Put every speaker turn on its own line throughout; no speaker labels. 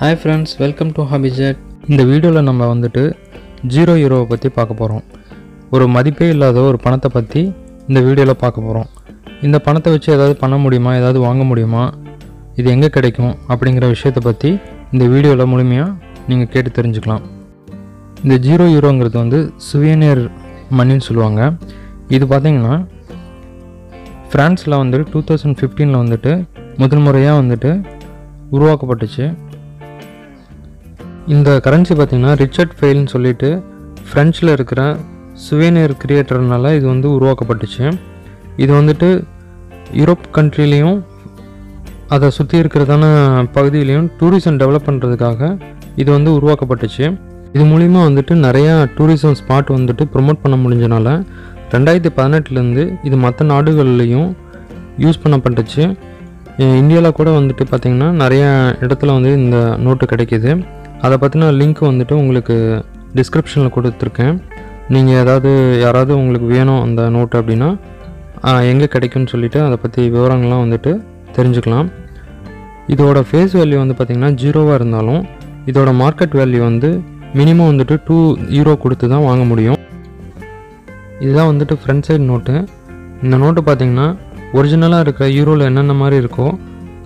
Hi friends welcome to ஹாபிஜெட் இந்த வீடியோவில் நம்ம வந்துட்டு ஜீரோ ஹீரோவை பற்றி பார்க்க போகிறோம் ஒரு மதிப்பே இல்லாத ஒரு பணத்தை பற்றி இந்த வீடியோவில் பார்க்க போகிறோம் இந்த பணத்தை வச்சு ஏதாவது பண்ண முடியுமா? ஏதாவது வாங்க முடியுமா? இது எங்கே கிடைக்கும்? அப்படிங்கிற விஷயத்தை பற்றி இந்த வீடியோவில் முழுமையாக நீங்கள் கேட்டு தெரிஞ்சுக்கலாம். இந்த ஜீரோ ஹீரோங்கிறது வந்து சுவேனியர் மணின்னு சொல்லுவாங்க. இது பார்த்திங்கன்னா ஃப்ரான்ஸில் வந்துட்டு டூ தௌசண்ட் ஃபிஃப்டீனில் வந்துட்டு முதல் முறையாக வந்துட்டு உருவாக்கப்பட்டுச்சு. இந்த கரன்சி பார்த்திங்கன்னா ரிச்சர்ட் ஃபெயில்னு சொல்லிட்டு ஃப்ரெஞ்சில் இருக்கிற சுவேனியர் கிரியேட்டர்னால இது வந்து உருவாக்கப்பட்டுச்சு. இது வந்துட்டு யூரோப் கண்ட்ரிலையும் அதை சுற்றி இருக்கிறதான பகுதியிலையும் டூரிசம் டெவலப் பண்ணுறதுக்காக இது வந்து உருவாக்கப்பட்டுச்சு. இது மூலிமா வந்துட்டு நிறையா டூரிசம் ஸ்பாட் வந்துட்டு ப்ரொமோட் பண்ண முடிஞ்சனால ரெண்டாயிரத்தி பதினெட்டுலேருந்து இது மற்ற நாடுகள்லேயும் யூஸ் பண்ணப்பட்டுச்சு. இந்தியாவில் கூட வந்துட்டு பார்த்திங்கன்னா நிறையா இடத்துல வந்து இந்த நோட்டு கிடைக்கிது. அதை பற்றின லிங்க் வந்துட்டு உங்களுக்கு டிஸ்கிரிப்ஷனில் கொடுத்துருக்கேன். நீங்கள் ஏதாவது யாராவது உங்களுக்கு வேணும் அந்த நோட்டு அப்படின்னா எங்கே கிடைக்கும்னு சொல்லிட்டு அதை பற்றி விவரங்கள்லாம் வந்துட்டு தெரிஞ்சுக்கலாம். இதோட ஃபேஸ் வேல்யூ வந்து பார்த்திங்கன்னா ஜீரோவாக இருந்தாலும் இதோட மார்க்கெட் வேல்யூ வந்து மினிமம் வந்துட்டு டூ ஈரோ கொடுத்து தான் வாங்க முடியும். இதுதான் வந்துட்டு ஃப்ரண்ட் சைடு நோட்டு இந்த நோட்டு பார்த்திங்கன்னா ஒரிஜினலாக இருக்கிற ஈரோவில் என்னென்ன மாதிரி இருக்கோ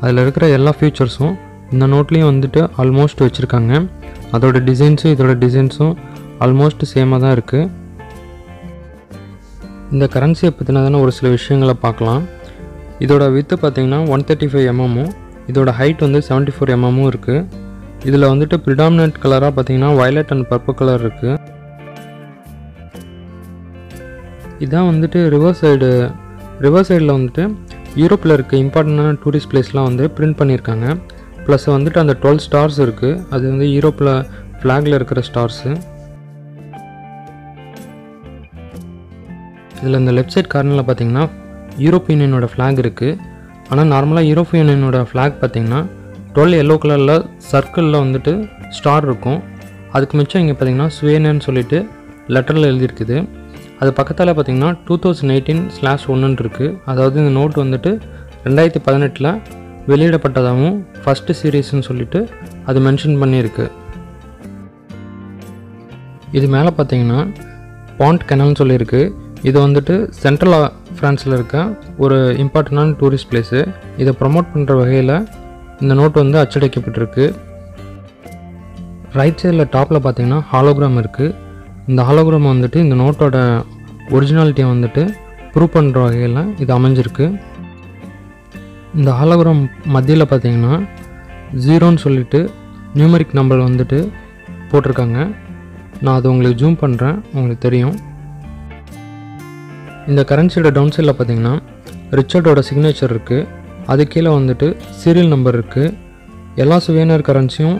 அதில் இருக்கிற எல்லா ஃபியூச்சர்ஸும் இந்த நோட்லேயும் வந்துட்டு ஆல்மோஸ்ட் வச்சுருக்காங்க. அதோட டிசைன்ஸும் இதோட டிசைன்ஸும் ஆல்மோஸ்ட் சேமாக தான் இருக்குது இந்த கரன்சியை பற்றினதான ஒரு சில விஷயங்களை பார்க்கலாம். இதோட வித்து பார்த்திங்கன்னா ஒன் தேர்ட்டி ஃபைவ் எம்எம்மும் இதோட ஹைட் வந்து செவன்ட்டி ஃபோர் எம்எம்மும் இருக்குது இதில் வந்துட்டு ப்ரிடாமினன்ட் கலராக பார்த்தீங்கன்னா வயலட் அண்ட் பர்பிள் கலர் இருக்குது இதான் வந்துட்டு ரிவர் சைடு ரிவர் சைடில் வந்துட்டு யூரோப்பில் இருக்க இம்பார்ட்டண்டான டூரிஸ்ட் பிளேஸ்லாம் வந்து பிரிண்ட் பண்ணியிருக்காங்க. ப்ளஸ் வந்துட்டு அந்த டுவெல் ஸ்டார்ஸ் இருக்குது அது வந்து யூரோப்பில் ஃப்ளாகில் இருக்கிற ஸ்டார்ஸு இதில் இந்த லெஃப்ட் சைட் கார்னரில் பார்த்தீங்கன்னா யூரோப் யூனியனோட ஃப்ளாக் இருக்குது ஆனால் நார்மலாக யூரோப் யூனியனோட ஃப்ளாக் பார்த்தீங்கன்னா டுவெல் எல்லோ கலரில் சர்க்கிளில் வந்துட்டு ஸ்டார் இருக்கும். அதுக்கு மிச்சம் இங்கே பார்த்தீங்கன்னா ஸ்வேனன்னு சொல்லிட்டு லெட்டரில் எழுதியிருக்குது. அது பக்கத்தில் பார்த்தீங்கன்னா டூ தௌசண்ட் எயிட்டீன் ஸ்லாஷ் ஒன்றுன்னு இருக்குது அதாவது இந்த நோட் வந்துட்டு ரெண்டாயிரத்தி பதினெட்டில் வெளியிடப்பட்டதாகவும் ஃபஸ்ட்டு சீரீஸ்னு சொல்லிட்டு அது மென்ஷன் பண்ணியிருக்கு. இது மேலே பார்த்தீங்கன்னா பாண்ட் கெனல்னு சொல்லியிருக்கு. இது வந்துட்டு சென்ட்ரல் ஃப்ரான்ஸில் இருக்க ஒரு இம்பார்ட்டண்டான டூரிஸ்ட் பிளேஸு இதை ப்ரொமோட் பண்ணுற வகையில் இந்த நோட் வந்து அச்சடிக்கப்பட்டிருக்கு. ரைட் சைடில் டாப்பில் பார்த்தீங்கன்னா ஹாலோகிராம் இருக்குது இந்த ஹாலோகிராம் வந்துட்டு இந்த நோட்டோட ஒரிஜினாலிட்டியை வந்துட்டு ப்ரூவ் பண்ணுற வகையில் இது அமைஞ்சிருக்கு. இந்த ஹாலோகிராம் மத்தியில் பார்த்தீங்கன்னா ஜீரோன்னு சொல்லிட்டு நியூமரிக் நம்பர் வந்துட்டு போட்டிருக்காங்க. நான் அது உங்களுக்கு ஜூம் பண்ணுறேன் உங்களுக்கு தெரியும். இந்த கரன்சியோட டவுன் சைடில் பார்த்தீங்கன்னா ரிச்சர்டோட சிக்னேச்சர் இருக்குது அது கீழே வந்துட்டு சீரியல் நம்பர் இருக்குது எல்லா சுவேனர் கரன்சியும்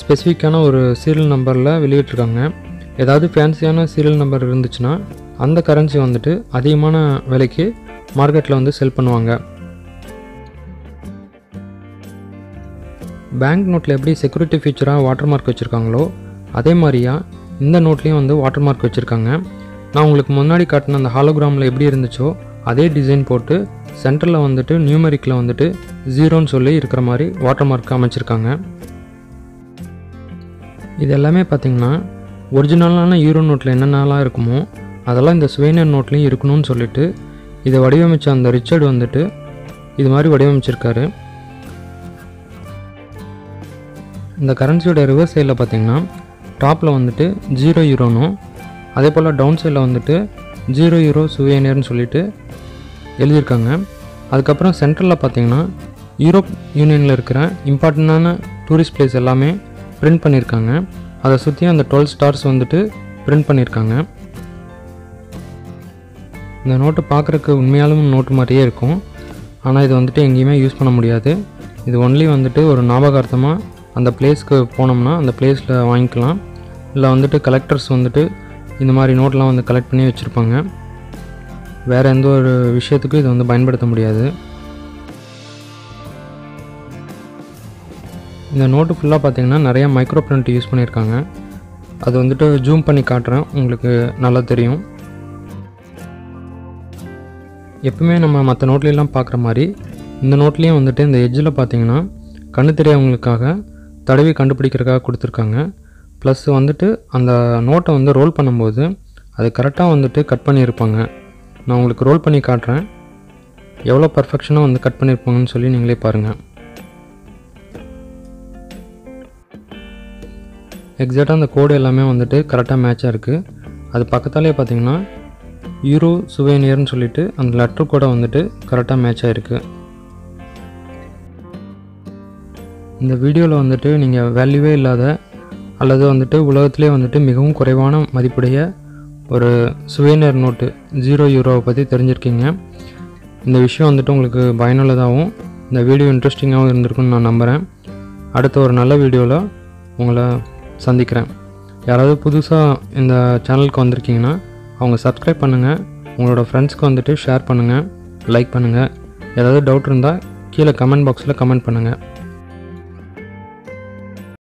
ஸ்பெசிஃபிக்கான ஒரு சீரியல் நம்பரில் வெளியிட்ருக்காங்க ஏதாவது ஃபேன்சியான சீரியல் நம்பர் இருந்துச்சுன்னா அந்த கரன்சி வந்துட்டு அதிகமான விலைக்கு மார்க்கெட்டில் வந்து செல் பண்ணுவாங்க. பேங்க் நோட்டில் எப்படி செக்யூரிட்டி ஃபீச்சராக வாட்டர் மார்க் வச்சுருக்காங்களோ அதே மாதிரியா இந்த நோட்லேயும் வந்து வாட்டர் மார்க் வச்சுருக்காங்க. நான் உங்களுக்கு முன்னாடி காட்டின அந்த ஹாலோகிராமில் எப்படி இருந்துச்சோ அதே டிசைன் போட்டு சென்டரில் வந்துட்டு நியூமெரிக்கில் வந்துட்டு ஜீரோன்னு சொல்லி இருக்கிற மாதிரி வாட்டர் மார்க் அமைச்சிருக்காங்க. இது எல்லாமே பார்த்திங்கன்னா ஒரிஜினலான யூரோ நோட்டில் என்னென்னலாம் இருக்குமோ அதெல்லாம் இந்த ஸ்வெய்னர் நோட்லேயும் இருக்கணும்னு சொல்லிட்டு இதை வடிவமைச்ச அந்த ரிச்சர்டு வந்துட்டு இது மாதிரி வடிவமைச்சிருக்காரு. இந்த கரன்சியோட ரிவர்ஸ் சைடில் பார்த்தீங்கன்னா டாப்பில் வந்துட்டு ஜீரோ யூரோனும் அதே போல் டவுன் சைடில் வந்துட்டு ஜீரோ யூரோ சுவேனியர்னு சொல்லிட்டு எழுதியிருக்காங்க. அதுக்கப்புறம் சென்ட்ரலில் பார்த்தீங்கன்னா யூரோப் யூனியனில் இருக்கிற இம்பார்ட்டண்ட்டான டூரிஸ்ட் பிளேஸ் எல்லாமே பிரிண்ட் பண்ணியிருக்காங்க. அதை சுற்றி அந்த டுவெல் ஸ்டார்ஸ் வந்துட்டு பிரிண்ட் பண்ணியிருக்காங்க. இந்த நோட்டு பார்க்குறக்கு உண்மையாலும் நோட்டு மாதிரியே இருக்கும். ஆனால் இது வந்துட்டு எங்கேயுமே யூஸ் பண்ண முடியாது. இது ஒன்லி வந்துட்டு ஒரு ஞாபகார்த்தமாக அந்த பிளேஸ்க்கு போனோம்னா அந்த பிளேஸில் வாங்கிக்கலாம். இல்லை வந்துட்டு கலெக்டர்ஸ் வந்துட்டு இந்த மாதிரி நோட்லாம் வந்து கலெக்ட் பண்ணி வச்சுருப்பாங்க. வேறு எந்த ஒரு விஷயத்துக்கும் இதை வந்து பயன்படுத்த முடியாது. இந்த நோட்டு ஃபுல்லாக பார்த்தீங்கன்னா நிறையா மைக்ரோ பிரிண்ட் யூஸ் பண்ணியிருக்காங்க. அது வந்துட்டு ஜூம் பண்ணி காட்டுறேன். உங்களுக்கு நல்லா தெரியும். எப்பவுமே நம்ம மற்ற நோட்லலாம் பார்க்குற மாதிரி இந்த நோட்லேயும் வந்துட்டு இந்த எட்ஜில் பார்த்தீங்கன்னா கண்ணு தெரியாதவங்களுக்காக தடவி கண்டுபிடிக்கிறதுக்காக கொடுத்துருக்காங்க. ப்ளஸ் வந்துட்டு அந்த நோட்டை வந்து ரோல் பண்ணும்போது அது கரெக்டாக வந்துட்டு கட் பண்ணியிருப்பாங்க. நான் உங்களுக்கு ரோல் பண்ணி காட்டுறேன். எவ்வளோ பர்ஃபெக்ஷனாக வந்து கட் பண்ணியிருப்பாங்கன்னு சொல்லி நீங்களே பாருங்கள் எக்ஸாக்டாக அந்த கோடு எல்லாமே வந்துட்டு கரெக்டாக மேட்சாக இருக்குது அது பக்கத்தாலே பார்த்தீங்கன்னா யூரோ சுவேனியர்னு சொல்லிட்டு அந்த லெட்ரு கூட வந்துட்டு கரெக்டாக மேட்ச் ஆகிருக்கு இந்த வீடியோவில் வந்துட்டு நீங்கள் வேல்யூவே இல்லாத அல்லது வந்துட்டு உலகத்திலே வந்துட்டு மிகவும் குறைவான மதிப்புடைய ஒரு சுவேனர் நோட்டு ஜீரோ யூரோவை பற்றி தெரிஞ்சிருக்கீங்க. இந்த விஷயம் வந்துட்டு உங்களுக்கு பயனுள்ளதாகவும் இந்த வீடியோ இன்ட்ரெஸ்டிங்காகவும் இருந்திருக்குன்னு நான் நம்புகிறேன் அடுத்த ஒரு நல்ல வீடியோவில் உங்களை சந்திக்கிறேன். யாராவது புதுசாக இந்த சேனலுக்கு வந்திருக்கீங்கன்னா அவங்க சப்ஸ்கிரைப் பண்ணுங்கள் உங்களோட ஃப்ரெண்ட்ஸ்க்கு வந்துட்டு ஷேர் பண்ணுங்கள் லைக் பண்ணுங்கள் ஏதாவது டவுட் இருந்தால் கீழே கமெண்ட் பாக்ஸில் கமெண்ட் பண்ணுங்கள்